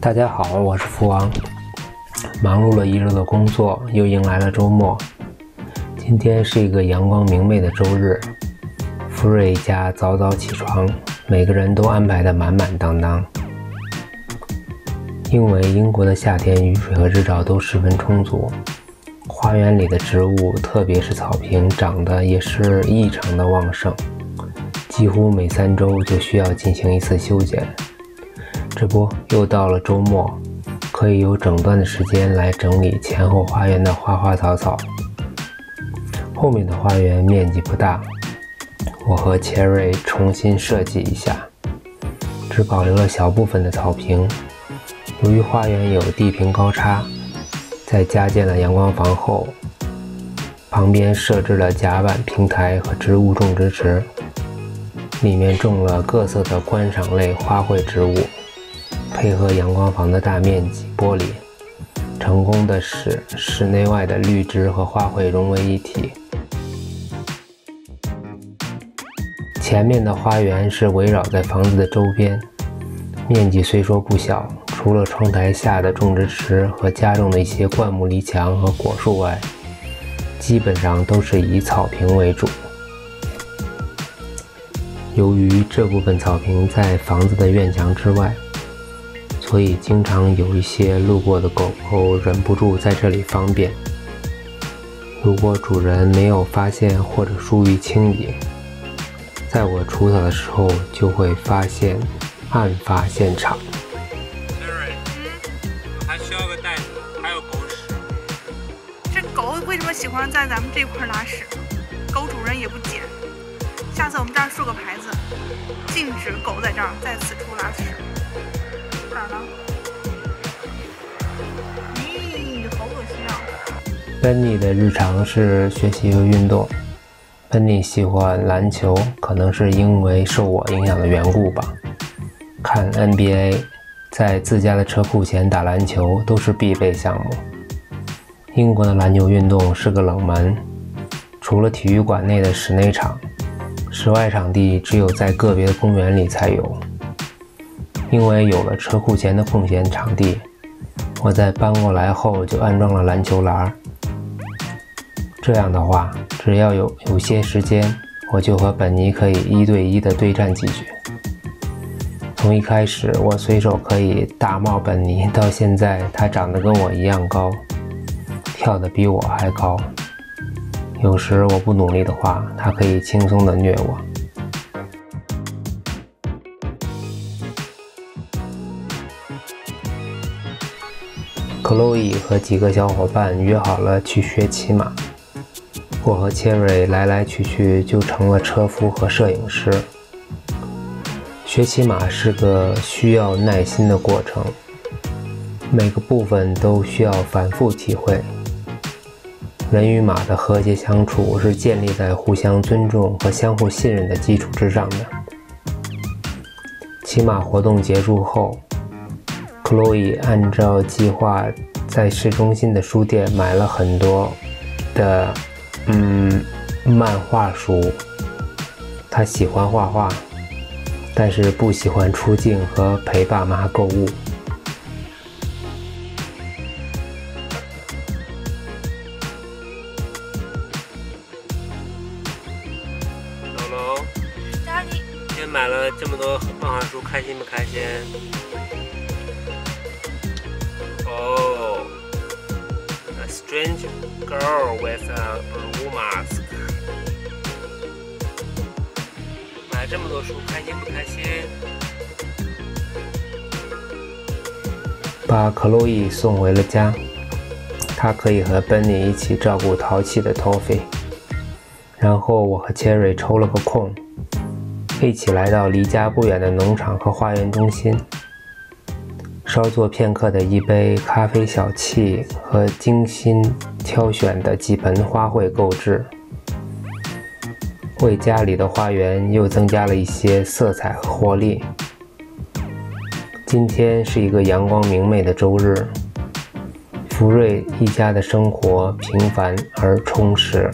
大家好，我是福王。忙碌了一周的工作，又迎来了周末。今天是一个阳光明媚的周日，福瑞家早早起床，每个人都安排的满满当当。因为英国的夏天雨水和日照都十分充足，花园里的植物，特别是草坪，长得也是异常的旺盛，几乎每三周就需要进行一次修剪。这不，又到了周末，可以有整段的时间来整理前后花园的花花草草。后面的花园面积不大，我和 Cherry 重新设计一下，只保留了小部分的草坪。由于花园有地平高差，在加建了阳光房后，旁边设置了甲板平台和植物种植池，里面种了各色的观赏类花卉植物。配合阳光房的大面积玻璃，成功的使室内外的绿植和花卉融为一体。前面的花园是围绕在房子的周边，面积虽说不小，除了窗台下的种植池和家种的一些灌木篱墙和果树外，基本上都是以草坪为主。由于这部分草坪在房子的院墙之外。所以，经常有一些路过的狗狗忍不住在这里方便。如果主人没有发现或者疏于清理，在我除草的时候就会发现案发现场。还需要个袋子，还有狗屎。这狗为什么喜欢在咱们这块拉屎？狗主人也不捡。下次我们这儿竖个牌子，禁止狗在这儿在此处拉屎。咋了？咦，好恶心啊！Beni 的日常是学习和运动。Benny 喜欢篮球，可能是因为受我影响的缘故吧。看 NBA，在自家的车库前打篮球都是必备项目。英国的篮球运动是个冷门，除了体育馆内的室内场，室外场地只有在个别的公园里才有。因为有了车库前的空闲场地，我在搬过来后就安装了篮球篮儿。这样的话，只要有有些时间，我就和本尼可以一对一的对战几局。从一开始我随手可以大帽本尼，到现在他长得跟我一样高，跳得比我还高。有时我不努力的话，他可以轻松的虐我。克洛伊和几个小伙伴约好了去学骑马，我和切瑞来来去去就成了车夫和摄影师。学骑马是个需要耐心的过程，每个部分都需要反复体会。人与马的和谐相处是建立在互相尊重和相互信任的基础之上的。骑马活动结束后。克洛伊按照计划在市中心的书店买了很多的嗯漫画书。他喜欢画画，但是不喜欢出镜和陪爸妈购物。老楼，家里今天买了这么多漫画书，开心不开心？Oh, a strange girl with a blue mask。买这么多书，开心不开心？把克洛伊送回了家，他可以和本尼一起照顾淘气的托菲。然后我和切瑞抽了个空，一起来到离家不远的农场和花园中心。稍作片刻的一杯咖啡小憩和精心挑选的几盆花卉购置，为家里的花园又增加了一些色彩和活力。今天是一个阳光明媚的周日，福瑞一家的生活平凡而充实。